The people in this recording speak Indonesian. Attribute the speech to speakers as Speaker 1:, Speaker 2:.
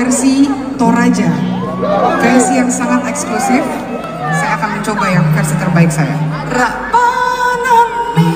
Speaker 1: versi Toraja, versi yang sangat eksklusif. Saya akan mencoba yang versi terbaik saya. Rapanami.